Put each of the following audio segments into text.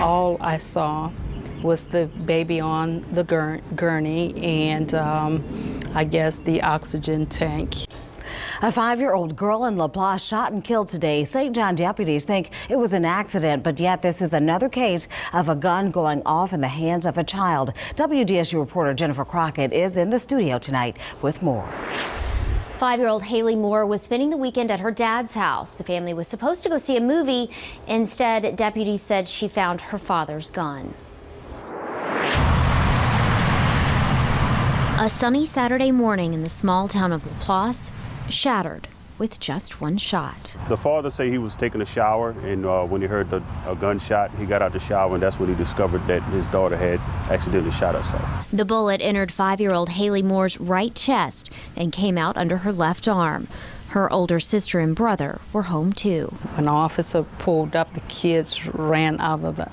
all I saw was the baby on the gurney and um, I guess the oxygen tank. A five-year-old girl in LaPlace shot and killed today. St. John deputies think it was an accident, but yet this is another case of a gun going off in the hands of a child. WDSU reporter Jennifer Crockett is in the studio tonight with more. Five-year-old Haley Moore was spending the weekend at her dad's house. The family was supposed to go see a movie. Instead, deputies said she found her father's gun. A sunny Saturday morning in the small town of LaPlace shattered with just one shot. The father said he was taking a shower, and uh, when he heard the, a gunshot, he got out the shower, and that's when he discovered that his daughter had accidentally shot herself. The bullet entered five-year-old Haley Moore's right chest and came out under her left arm. Her older sister and brother were home too. When the officer pulled up, the kids ran out of the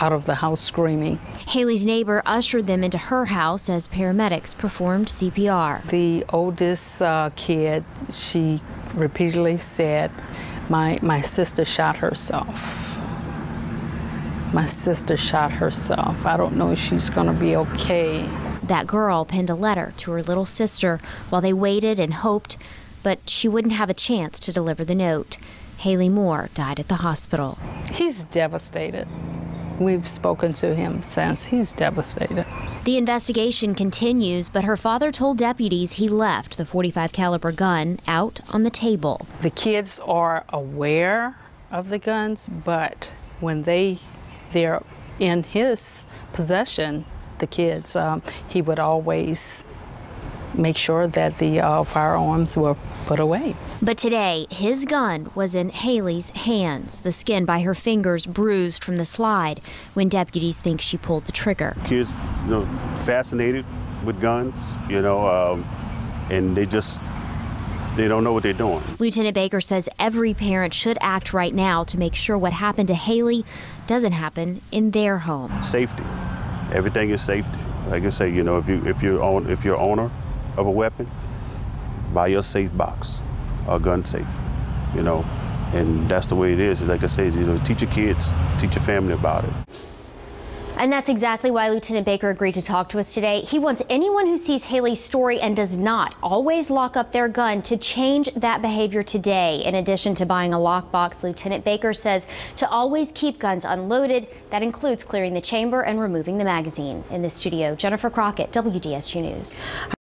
out of the house screaming. Haley's neighbor ushered them into her house as paramedics performed CPR. The oldest uh, kid, she repeatedly said, my, my sister shot herself. My sister shot herself. I don't know if she's going to be okay. That girl penned a letter to her little sister while they waited and hoped, but she wouldn't have a chance to deliver the note. Haley Moore died at the hospital. He's devastated. We've spoken to him since. He's devastated. The investigation continues, but her father told deputies he left the 45 caliber gun out on the table. The kids are aware of the guns, but when they they're in his possession, the kids, um, he would always make sure that the uh, firearms were put away. But today, his gun was in Haley's hands, the skin by her fingers bruised from the slide when deputies think she pulled the trigger. Kids, you know, fascinated with guns, you know, um, and they just they don't know what they're doing. Lieutenant Baker says every parent should act right now to make sure what happened to Haley doesn't happen in their home. Safety. Everything is safety. Like I say, you know, if you if you're on if you're owner of a weapon, buy your safe box, a gun safe, you know, and that's the way it is. Like I said, you know, teach your kids, teach your family about it. And that's exactly why Lieutenant Baker agreed to talk to us today. He wants anyone who sees Haley's story and does not always lock up their gun to change that behavior today. In addition to buying a lockbox, Lieutenant Baker says to always keep guns unloaded. That includes clearing the chamber and removing the magazine. In the studio, Jennifer Crockett, WDSU News.